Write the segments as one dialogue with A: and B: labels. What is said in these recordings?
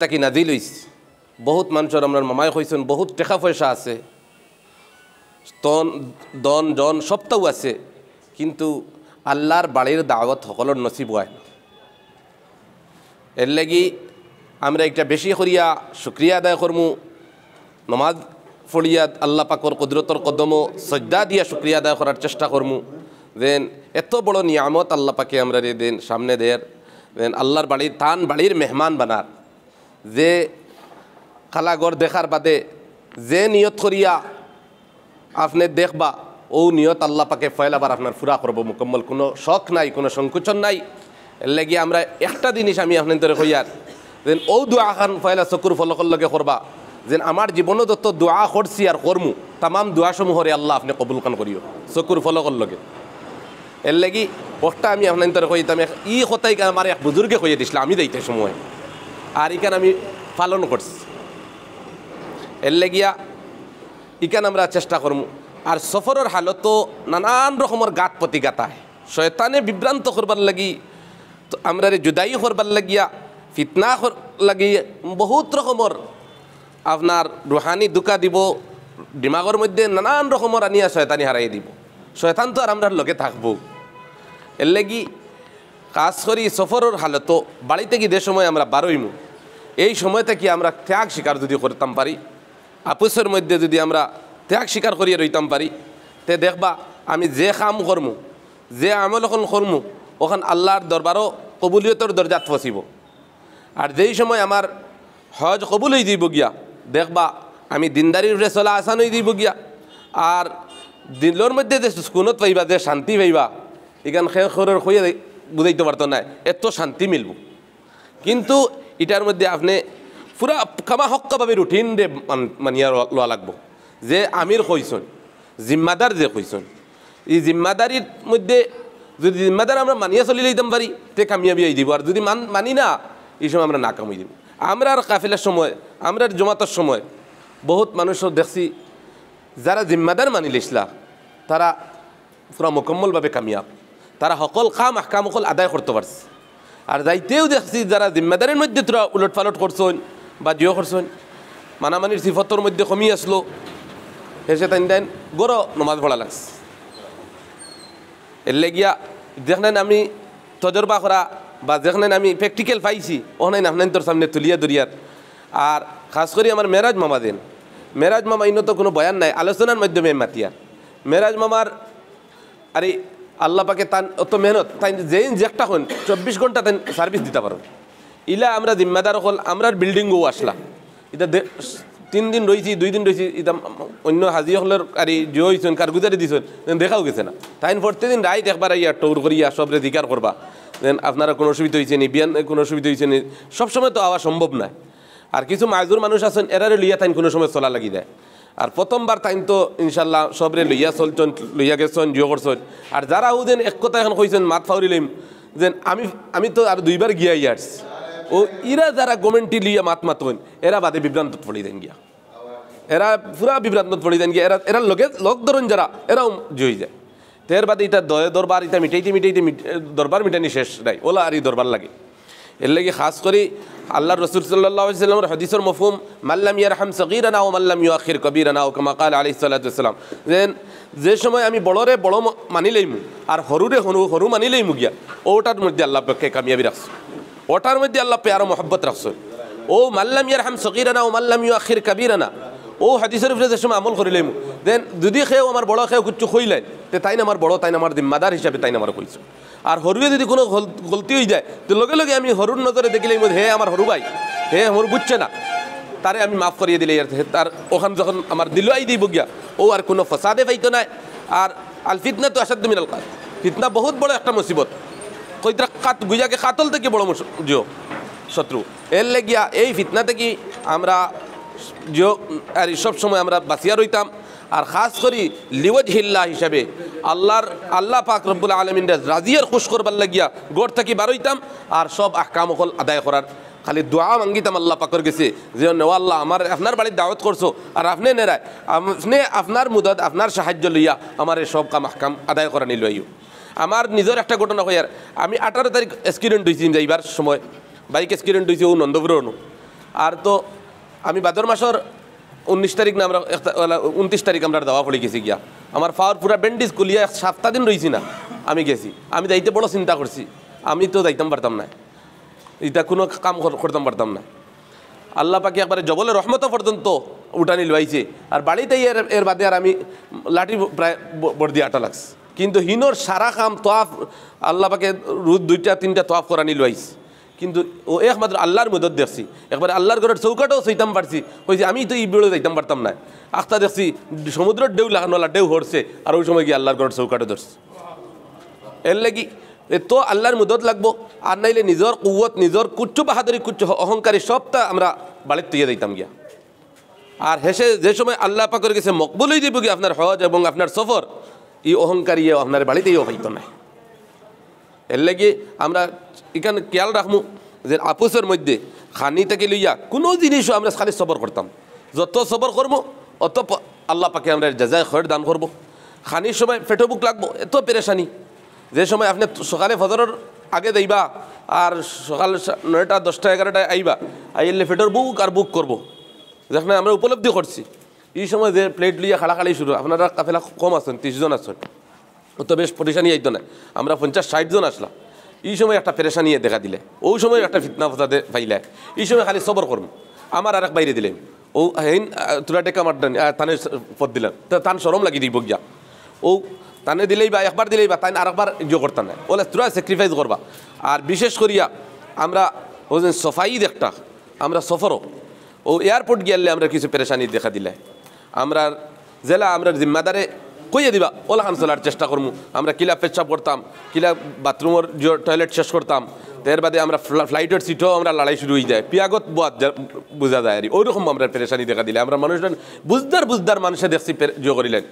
A: তাকি নাজিল হইছে। বহুত মানুষের আমরা মামাই কইছেন বহুত টেকা পয়সা আছে। তন, দন, জন সবটাও আছে। কিন্তু আল্লাহর বাড়ির দাওয়াত সকলের নসিব হয় এর লাগি আমরা একটা বেশি করিয়া শুক্রিয়া আদায় করমু। নমাজ ফড়িয়া আল্লাহ পাকর কুদরতর কদম সজ্জা দিয়া শুক্রিয়া আদায় করার চেষ্টা করমু। দেন এত বড় নিয়ামত আল্লাহ পাকে আমরা দেন সামনে দের দেন আল্লাহর বাড়ির তান বাড়ির মেহমান বানার। যে খালাগর দেখার বাদে যে নিয়ত করিয়া আপনি দেখবা, ও নিয়ত আল্লাহ পাকে ফয়লাবার আপনার ফুরা করব মুকম্মল। কোনো শখ নাই, কোনো সংকোচন নাই। লাগি আমরা একটা জিনিস আমি আপনার ধরে কইয়ার যেন ও দোয়া খান ফয়লা চকুর ফলকর লগে করবা, যেন আমার জীবনত যত দোয়া করছি আর করমু, তামাম দোয়াসমূহরে আল্লাহ আপনি কবুল খান করিও, চকুর ফলকর লগে। এর লাগি ওটা আমি আপনার ধরে কইতাম ই কথাই আমার এক বুজুর্গে কইয়ে দিছিল, আমি দেইতে সময়। আর ইখান আমি পালন করছি। এর লেগিয়া ইকান আমরা চেষ্টা করম। আর সফরের হালত নানান রকমের গাত প্রতিঘাত আয় শয়তানে বিভ্রান্ত করবার লাগি, তো আমরা জুদাই করবার লাগিয়া, ফিতনা লাগি, বহুত রকমের আপনার রুহানি দুকা দিব দিমাগের মধ্যে নানান রকমের আনিয়া শয়তানি হারাই দিব। শয়তান তো আর আমরা লগে থাকব। এর লাগি কাজ করি সফরের হালত বাড়িতে কি যে সময় আমরা বারোইমু, এই সময় থেকে আমরা ত্যাগ স্বীকার যদি করতাম পারি? আপুসের মধ্যে যদি আমরা ত্যাগ স্বীকার করিয়ে রইতাম পারি, তে দেখবা আমি যে কাম করমু, যে আমল এখন করমু, ওখান আল্লাহর দরবারও কবুলিয়তর দরজাত ফসিব। আর যেই সময় আমার হজ কবুল হয়ে দিব গিয়া, দেখবা আমি দিনদারির উপরে চলা আসান হয়ে দিব গিয়া, আর দিলের মধ্যে যে সুকুনত পাইবা, যে শান্তি পাইবা এখান খে খরের হইয়া বুঝাইতে পারতো না, এত শান্তি মিলব। কিন্তু এটার মধ্যে আপনি পুরা কামা হক্কাভাবে রুটিন মান- মানিয়া লওয়া লাগবো। যে আমির কইসন জিম্মাদার যে কইসন এই জিম্মাদারির মধ্যে যদি জিম্মাদার আমরা মানিয়া চলি লইতাম পারি, তে কামিয়াবি আই দিব আর যদি মান, মানি না, এই সময় আমরা না কামাই দিব আমরা আর কাফিলার সময়, আমরা আর জমাতের সময় বহুত মানুষও দেখছি, যারা জিম্মাদার মানি লিসলা, তারা পুরা মোকম্মলভাবে কামিয়াব। তারা সকল কাম আহকাম সকল আদায় করতে পারছে। আর যাইতেও দেখছি যারা জিম্মাদারির মধ্যে তোরা উলট পালট করছেন বা জিও করছেন, মানামানির সিফতর মধ্যে কমি আসলো। হেসে তাই দেন গরো নমাজ পড়া লাগছে। এর লেগিয়া যেখানে আমি তজরবা করা বা যেখানে আমি প্র্যাকটিক্যাল পাইছি, ওখানে আপনার তোর সামনে তুলিয়া দরিয়ার আর খাস করে আমার মেরাজ মামা দেন। মেরাজ মামা ইনো তো কোনো বয়ান নাই, আলোচনার মাধ্যমে মাতিয়া। মেরাজ মামার, আরে আল্লাহ পাকে তান অত মেহনত, তাই যেই একটা হন, চব্বিশ ঘণ্টা তাই সার্ভিস দিতে পারো ইলা আমরা জিম্মাদার হল আমরা বিল্ডিংও আসলা এটা তিন দিন রয়েছি দুই দিন রয়েছি এটা অন্য হাজি হলের আরে জিও হয়েছেন কারগুজারি দিছেন দেখাও গেছে না। তাই প্রত্যেকদিন রাইত একবার ইয়া টৌর করিয়া সবরে দিকার করবা। দেন আপনারা কোনো অসুবিধা হয়েছে নি, বিয়ান কোনো অসুবিধা হয়েছে নি, সবসময় তো আওয়া সম্ভব নয়। আর কিছু মাজুর মানুষ আছেন, এরারে লইয়া তাইন কোনো সময় চলা লাগি দেয়। আর প্রথমবার তাইন তো ইনশাল্লাহ সবরে লইয়া চলছেন লইয়া গেছেন, জিও করছেন। আর যারা ওদের এক কথা এখন কইছেন, মাত ফাউরি লইম, যেন আমি আমি তো আর দুইবার গিয়া ইয়ার্স। ও ইরা যারা গভর্নমেন্টটি লিয়া মাত মাতবেন, এরা বাদে বিভ্রান্ত পড়ি দেন গিয়া। এরা পুরা বিভ্রান্ত পড়ি দেন গিয়া। এরা এরা লগে লোক ধরুন যারা, এরাও জয়ী যায়। তের বাদে ইটা দয় দরবার, ইটা মিটাইতে মিটাইতে মিট- দরবার মিটানি শেষ নাই। ওলা আর দরবার লাগে। এর লাগে খাস করে আল্লাহ রসুল সাল্লাহ সাল্লামের হদিসর মফহুম মাল্লাম ইয়ারহাম সগিরানা ও মাল্লাম ইয়াখির কবিরানা ও কামা কাল আলি সাল্লাম যেন যে সময় আমি বড়রে বড় ম- মানি লইমু আর হরুরে হরু হরু মানি লইমু গিয়া ওটার মধ্যে আল্লাহ পক্ষে কামিয়াবি রাখছো ওটার মধ্যে আল্লাহ পে আরও মহব্বত রাখছো ও মাল্লাম ইয়ারহাম সগিরানা ও মাল্লাম ইয়াখির কবিরানা ও হাদিসের উপরে যে সময় আমল করিলাম দেন যদি খেয়েও আমার বড় খেয়েও কিচ্ছু খইলেন তে তাইন আমার বড় তাইন আমার জিম্মাদার হিসাবে তাইন আমার কইছো। আর হরুয়ে যদি কোনো গল- গলতি হয়ে যায়, তো লগে লগে আমি হরুর নজরে দেখিলাম হে আমার হরু ভাই, হে হরু বুঝছে না। তারে আমি মাফ করিয়ে দিলে তার ওখান যখন আমার দিলুয়াই দিব গিয়া, ও আর কোনো ফসাদে পাইতো নাই। আর আল ফিতনা তো আসাদ মিনাল কাত ফিতনা বহুত বড় একটা মুসিবত। কইতরা কাত গুজাকে কাতল থেকে বড় জিও, শত্রু। এর লেগিয়া এই ফিতনা থেকে আমরা জিও আর সব সময় আমরা বাঁচিয়া রইতাম। আর খাস করি লিওজ হিল্লা হিসাবে। আল্লাহর, আল্লাহ পাক রব্বুল আলমিন রাজিয়ার খুশ করবার লাগিয়া গড় থাকি বারইতাম আর সব আহকাম অকল আদায় করার। খালি দোয়া মাঙ্গিতাম আল্লাহ পাকর গেছে যে ও আল্লাহ আমার, আপনার বাড়ির দাওয়াত করছ আর আপনি নেরায়, আপনি আপনার মুদত, আপনার সাহায্য লইয়া আমার এই সব কাম আহকাম আদায় করা নিল আমার নিজের একটা ঘটনা হইয়ার আমি আঠারো তারিখ এক্সিডেন্ট হয়েছি যাইবার সময়। বাইক এক্সিডেন্ট হয়েছে ও নন্দপুরের আর তো আমি বাদর মাসের উনিশ তারিখ না আমরা উনত্রিশ তারিখ আমরা দাওয়া পড়ে গেছি গিয়া। আমার ফাওয়ার পুরা ব্যান্ডেজ কুলিয়া এক সপ্তাহ দিন রয়েছি না, আমি গেছি। আমি যাইতে বড় চিন্তা করছি, আমি তো যাইতাম পারতাম না। এটা কোনো কাম করতাম পারতাম না। আল্লাহ পাকে একবারে জবলে রহমত পর্যন্ত উঠানি লইছে, আর বাড়িতেই এর এর বাদে আর আমি লাঠি প্রায় বর্দি আটা লাগছে। কিন্তু হিনোর সারা কাম তোয়াফ, আল্লাহ পাকে রুদ দুইটা, তিনটা তোয়াফ করানি লইছে। কিন্তু ও একমাত্র আল্লাহর মদত দেখছি। একবারে আল্লাহর ঘরের চৌকাটাও সইতাম পারছি। হয়েছে আমি তো এই বেড়ে যাইতাম, পারতাম না। আখতা দেখছি সমুদ্রের ঢেউ লাগানোলা ঢেউ হরছে, আর ওই সময় গিয়ে আল্লাহর ঘরের চৌকাটা ধরছে। এর লাগি তো আল্লাহর মদত লাগবো, আর নাইলে নিজের কুয়ত নিজের কুচ্ছু বাহাদুরি, কুচ্ছু অহংকারী সবটা আমরা বাড়ির তুইয়ে দিতাম গিয়া। আর হেসে যে সময় আল্লাহ পাকর গেছে মকবুলই দিব গিয়ে আপনার হজ এবং আপনার সফর, এই অহংকারী আপনার বাড়িতেই হইতো না। এর লাগি আমরা এখানে খেয়াল রাখমু যে আপুসের মধ্যে খানি লইয়া কোনো জিনিসও আমরা খালি সবর করতাম। যত সবর করব অত আল্লাহ পাকে আমরা যাজায় খয়ের দান করব। খানির সময় পেটো বুক লাগবো, এত পেরেশানি। যে সময় আপনি সকালে ফজরের আগে দেইবা আর সকাল নয়টা, দশটা, এগারোটায় আইবা, আইলে পেটোর বুক আর বুক করব। যেখানে আমরা উপলব্ধি করছি। এই সময় যে প্লেট লইয়া খাড়াখাড়ি শুরু, আপনারা কাফেলা কম আছেন, ত্রিশ জন আছেন। বেশ পরেশানি আইতো না। আমরা পঞ্চাশ, ষাট জন আসলাম। এই সময় একটা পেরেশানি দেখা দিলে, ওই সময় একটা ফিতনা ফসাদে পাইলে, এই সময় খালি সবর করুন। আমার আর এক বাইরে দিলেন ও হেন তুলা টেকা আমার তানে পদ দিলেন। তো তান সরম লাগি দিব গিয়া ও তানে দিলেই বা, একবার দিলেই বা তাই আর একবার ইয়ে করতাম না বলে তোরা স্যাক্রিফাইস করবা। আর বিশেষ করিয়া আমরা, ও যে সফাই একটা, আমরা সফরও। ও এয়ারপোর্ট গিয়ালে আমরা কিছু পেরেশানি দেখা দিলে। আমরা জেলা আমরা জিম্মাদারে কইয়ে দিবা, ওলা খান চলার চেষ্টা করমু। আমরা কিলা পেচ্ছাপ করতাম কিলা বাথরুমের টয়লেট শেষ করতাম এর বাদে আমরা ফ্লা- ফ্লাইটের সিটও আমরা লড়াই শুরু হয়ে যায়। পিয়াগত বোঝা যায় আর ওই রকম আমরা পেরেশানি দেখা দিলে। আমরা মানুষজন বুঝদার বুঝদার মানুষে দেখছি জিও করিলেন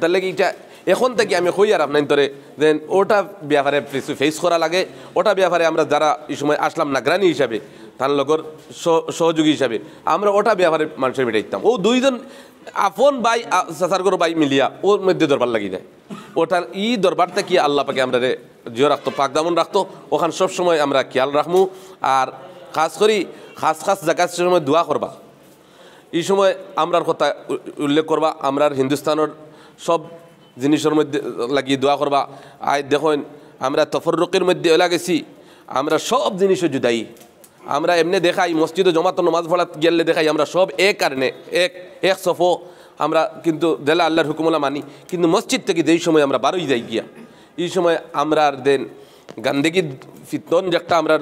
A: তার লাগে এটা এখন থেকে আমি কই আর আপনার তরে দেন ওটা ব্যাপারে ফেস করা লাগে। ওটা ব্যাপারে আমরা যারা এই সময় আসলাম নাগরানি হিসাবে তার লগর সহ- সহযোগী হিসাবে। আমরা ওটা ব্যাপারে মানুষের মিটাইতাম ও দুইজন আপন বাই সাসারগর বাই মিলিয়া, ওর মধ্যে দরবার লাগি যায়। ওটার ই দরবারটা কি আল্লাহ পাকে আমরা জিও রাখতো, পাক দামন রাখতো। ওখান সব সময় আমরা খেয়াল রাখমু। আর খাস করি, খাস খাস জায়গার সময় দোয়া করবা। এই সময় আমরার কথা উল্লেখ করবা। আমরার হিন্দুস্তানের সব জিনিসের মধ্যে লাগিয়ে দোয়া করবা। আয় দেখুন, আমরা তফরুকের মধ্যে গেছি। আমরা সব জিনিসও জুদাই। আমরা এমনি দেখাই, মসজিদে জমাতো নমাজ পড়া গেলে দেখাই, আমরা সব এক কারণে, এক এক সফো, আমরা কিন্তু দেলা আল্লাহর হুকুমলা মানি। কিন্তু মসজিদ থেকে যেই সময় আমরা বারোই যাই গিয়া, এই সময় আমরা আর দেন গান্দেগি ফিতন যেটা আমরা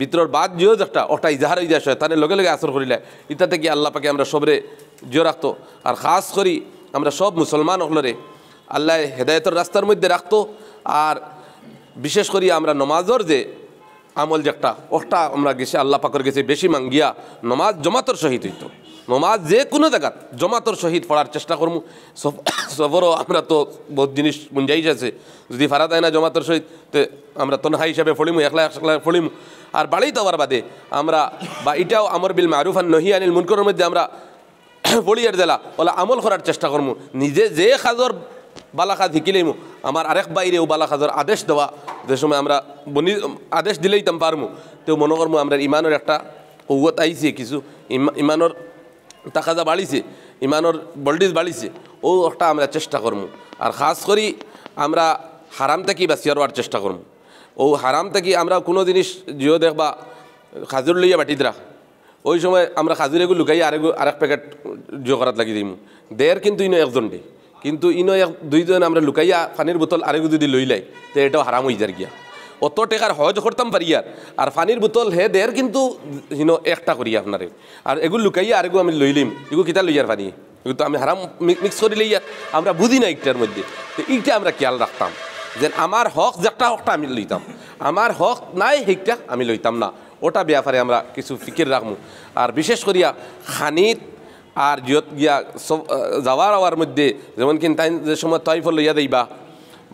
A: ভিতরের বাদ জিও যেটা ওটা ইজাহার হয়ে যায় তাহলে লগে লগে আসর করিলে ইটা থেকে আল্লাহ পাকে আমরা সবরে জিও রাখতো। আর খাস করি আমরা সব মুসলমান হলরে আল্লাহ হেদায়তের রাস্তার মধ্যে রাখতো। আর বিশেষ করি আমরা নমাজর যে আমল যেটা ওটা আমরা গেছে, আল্লাহ পাকর গেছে, বেশি মাঙ্গিয়া, নমাজ জমাতর সহিত হইতো। নমাজ যে কোনো জায়গাত জমাতর সহিত পড়ার চেষ্টা করব সফরও আমরা তো বহুত জিনিস মুঞ্জাই আছে যদি ফারা দেয় না জমাতর সহিত তে আমরা তনহা হিসাবে ফলিমু একলা একলা ফলিমু। আর বাড়ি দেওয়ার বাদে আমরা, বা এটাও আমর বিল মারুফ আর নহি আনিল মুনকরের মধ্যে আমরা বলিয়ার দিলা ওলা আমল করার চেষ্টা করব নিজে যে খাজর বালাখাজ শিকিলেইমু আমার আরেক বাইরে ও বালাখাজর আদেশ দেওয়া যে সময় আমরা বনি আদেশ দিলেই তাম পারমু তো মনে করব আমরা ইমানের একটা কৌত আইছে কিছু ইমা- ইমানের তাকাজা বাড়িছে ইমানের বল্ডিজ বাড়িছে ও একটা আমরা চেষ্টা করমু আর খাস করি আমরা হারাম থেকে বাঁচিয়ে হওয়ার চেষ্টা করমু ও হারাম থেকে আমরা কোনো জিনিস জিও দেখবা খাজুর লইয়া বাটিত রাখ ওই সময় আমরা খাজুরেগু লুকাই আরেগু আরেক প্যাকেট জিও করাত লাগি দিমু দের কিন্তু ইনো একজন দে কিন্তু ইনো এক, দুইজন আমরা লুকাইয়া পানির বোতল আরেগু যদি লইলাই তো এটাও হারাম হয়ে যার গিয়া। অত টেকার হজ করতাম পারি আর আর পানির বোতল হে দের কিন্তু হিনো একটা করি আপনারে। আর এগুলো লুকাইয়া আরেগু আমি লইলিম এগু কিতা লইয়ার পানি। এগুলো তো আমি হারাম মিক্স করে লইয়া আমরা বুঝি না একটার মধ্যে। তো এইটা আমরা খেয়াল রাখতাম যে আমার হক যেটা হকটা আমি লইতাম আমার হক নাই সেইটা আমি লইতাম না। ওটা ব্যাপারে আমরা কিছু ফিকির রাখমু আর বিশেষ করিয়া খানিত আর জিয়ত গিয়া সব যাওয়ার আওয়ার মধ্যে যেমন কিন তাই যে সময় তয়ফ লইয়া দেইবা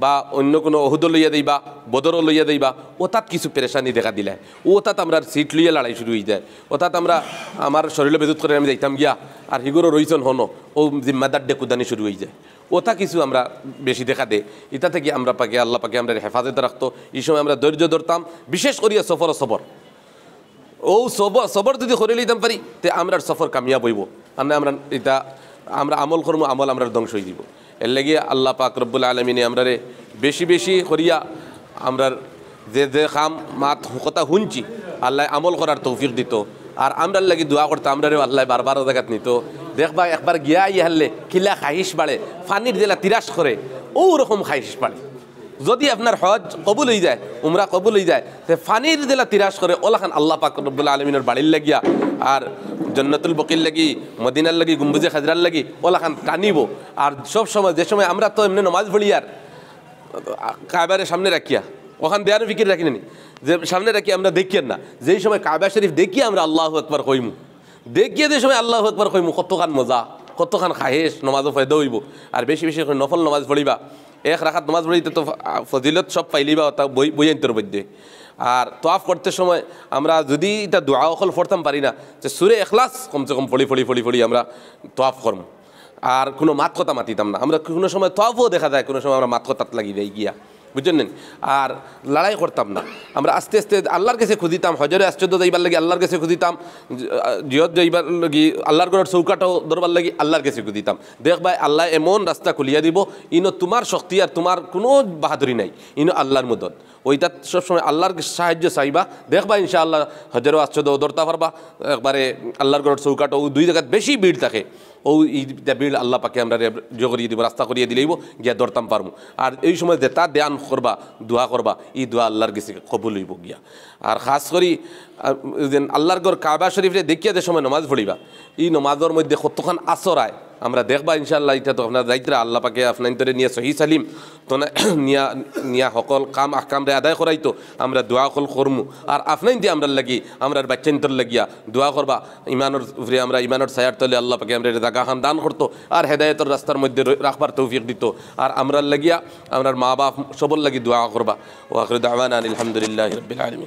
A: বা অন্য কোনো ওহুদ লইয়া দেইবা বদরও লইয়া দেইবা তাত কিছু পেরেশানি দেখা দিলে। ও তাত আমরা সিট লইয়া লড়াই শুরু হয়ে যায়। ও তাত আমরা আমার শরীরে বেদুত করে আমি যাইতাম গিয়া, আর হিগুরও রইছন হনো, ও জিম্মাদার ডেকুদানি শুরু হয়ে যায়। ওটা কিছু আমরা বেশি দেখা দে। এটা থেকে আমরা পাকে, আল্লাহ পাকে আমরা হেফাজতে রাখতো। এই সময় আমরা ধৈর্য ধরতাম, বিশেষ করিয়া সফর সফর ও সবর যদি করে লইতাম পারি, তে আমরা সফর কামিয়াব হইব। না আমরা এটা, আমরা আমল করব আমল আমরা ধ্বংস হয়ে দিব এর লাগি আল্লাহ পাক রব্বুল আলমিনে আমরা বেশি বেশি করিয়া আমরার যে যে খাম মাত কথা শুনছি, আল্লাহ আমল করার তৌফিক দিত। আর আমরার লাগি দোয়া করতাম আমরারেও আল্লাহ বারবার জায়গাত নিত। দেখবা একবার গিয়া ইহালে কিলা খাহিস বাড়ে, ফানির দিলা তিরাস করে ও রকম খাহিস বাড়ে। যদি আপনার হজ কবুল হয়ে যায়, উমরা কবুল হয়ে যায়, তে ফানির দিলা তিরাস করে, ওলাখান আল্লাহ পাক রব্বুল আলমিনের বাড়ির লাগিয়া আর জন্নতুল বকির লাগি, মদিনার লাগি, গুম্বুজে খাজরার লাগি ওলাখান টানিব। আর সব সময়, যে সময় আমরা তো এমনি নমাজ আর কায়বারের সামনে রাখিয়া, ওখান দেয়ার ফিকির রাখি নি। যে সামনে রাখি আমরা দেখিয়েন না। যেই সময় কায়বা শরীফ দেখিয়ে আমরা আল্লাহ একবার কইমু। দেখিয়ে যে সময় আল্লাহ একবার কইমু, কতখান মজা, কতখান খাহেস নমাজও ফায়দা হইব। আর বেশি বেশি করে নফল নমাজ পড়িবা। এক রাখাত নমাজ পড়িতে তো ফজিলত সব পাইলিবা তা বই বই আনতর মধ্যে। আর তোয়াফ করতে সময় আমরা যদি এটা দোয়া অকল ফরতাম পারি না, যে সুরে এখলাস কমসে কম ফলি ফলি ফলি ফড়ি আমরা তোয়াফ করম। আর কোনো মাত কথা মাতিতাম না। আমরা কোনো সময় তোয়াফও দেখা যায়, কোনো সময় আমরা মাত কথাত লাগি যাই গিয়া। বুঝলেন আর লড়াই করতাম না। আমরা আস্তে আস্তে আল্লাহর কাছে খুঁজিতাম, হজরে আশ্চর্য যাইবার লাগি আল্লাহর কাছে খুঁজিতাম জিয়ত যাইবার লাগি, আল্লাহর ঘরের চৌকাটাও ধরবার লাগি আল্লাহর কাছে খুঁজিতাম। দেখ ভাই, আল্লাহ এমন রাস্তা খুলিয়া দিব, ইনো তোমার শক্তি আর তোমার কোনো বাহাদুরি নাই, ইনো আল্লাহর মদত। ওইটা সবসময় আল্লাহর সাহায্য চাইবা। দেখবা ইনশাআল্লাহ হজরও আশ্চর্য ধরতে পারবা। একবারে আল্লাহর ঘরের চৌকাটাও দুই জায়গাত বেশি ভিড় থাকে। ও ঈদটা ভিড় আল্লাহ পাকে আমরা জো করিয়ে দিব, রাস্তা করিয়ে দিলেইব, গিয়া দরতাম পারব আর এই সময় যেটা দেয়ান করবা, দোয়া করবা ই দোয়া আল্লাহর গেছে কবুল হইব গিয়া। আর খাস করি যেন আল্লাহর গড় কাবা শরীফে দেখিয়া যে সময় নমাজ পড়িবা, এই নমাজের মধ্যে কতক্ষণ আসরায় আমরা দেখবা ইনশাল্লাহ এটা তো আপনার দায়িত্ব, আল্লাহ পাকে আপনার তরে নিয়ে সহি সালিম। তো নিয়া নিয়া সকল কাম আকামরে আদায় করাইতো, আমরা দোয়া কল করমু। আর আপনাই দিয়ে আমরা লাগি আমরা বাচ্চান্তর লাগিয়া দোয়া করবা। ইমানোর উপরে আমরা ইমানোর সায়ার তলে আল্লাহ পাকে আমরা জাগা খান দান করতো, আর হেদায়তর রাস্তার মধ্যে রাখবার তৌফিক দিত। আর আমরা লাগিয়া আমরা মা বাপ সবল লাগি দোয়া করবা। ও আখর দাওয়ান আলহামদুলিল্লাহ রবিল আলমী